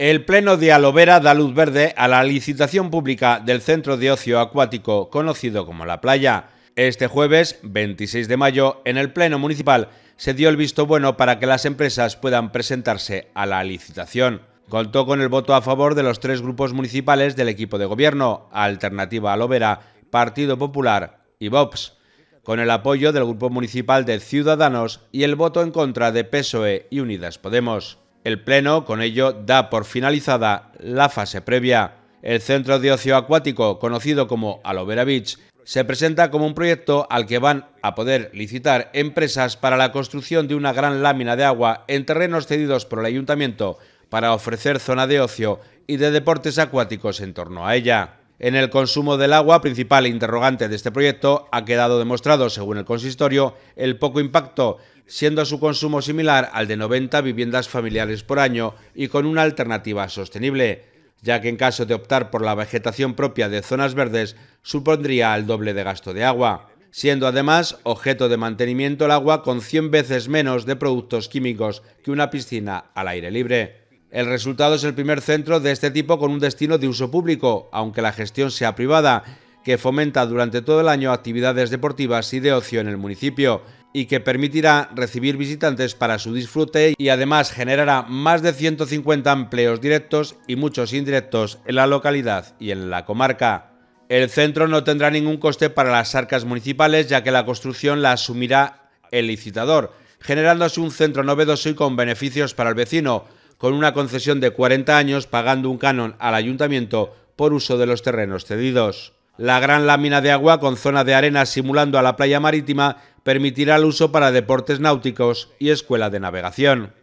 El Pleno de Alovera da luz verde a la licitación pública del Centro de Ocio Acuático, conocido como La Playa. Este jueves, 26 de mayo, en el Pleno Municipal se dio el visto bueno para que las empresas puedan presentarse a la licitación. Contó con el voto a favor de los tres grupos municipales del equipo de gobierno, Alternativa Alovera, Partido Popular y VOPS, con el apoyo del grupo municipal de Ciudadanos y el voto en contra de PSOE y Unidas Podemos. El Pleno, con ello, da por finalizada la fase previa. El centro de ocio acuático, conocido como Alovera Beach, se presenta como un proyecto al que van a poder licitar empresas para la construcción de una gran lámina de agua en terrenos cedidos por el ayuntamiento para ofrecer zona de ocio y de deportes acuáticos en torno a ella. En el consumo del agua, principal interrogante de este proyecto, ha quedado demostrado, según el consistorio, el poco impacto, siendo su consumo similar al de 90 viviendas familiares por año y con una alternativa sostenible, ya que en caso de optar por la vegetación propia de zonas verdes, supondría el doble de gasto de agua, siendo además objeto de mantenimiento el agua con 100 veces menos de productos químicos que una piscina al aire libre. El resultado es el primer centro de este tipo con un destino de uso público, aunque la gestión sea privada, que fomenta durante todo el año actividades deportivas y de ocio en el municipio y que permitirá recibir visitantes para su disfrute y además generará más de 150 empleos directos y muchos indirectos en la localidad y en la comarca. El centro no tendrá ningún coste para las arcas municipales ya que la construcción la asumirá el licitador, generándose un centro novedoso y con beneficios para el vecino, con una concesión de 40 años pagando un canon al ayuntamiento por uso de los terrenos cedidos. La gran lámina de agua con zona de arena simulando a la playa marítima permitirá el uso para deportes náuticos y escuela de navegación.